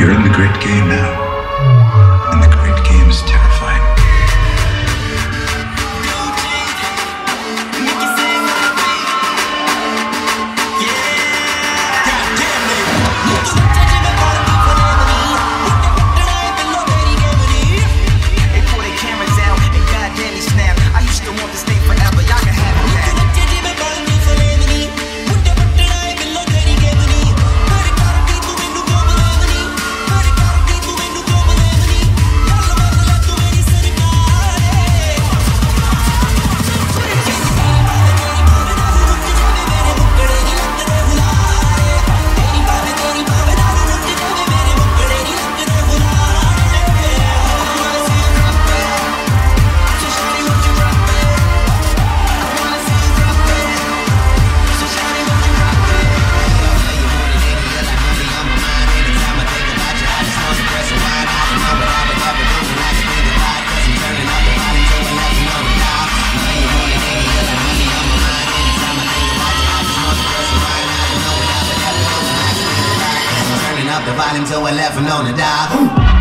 You're in the great game now. up the volume to 11 on the dial.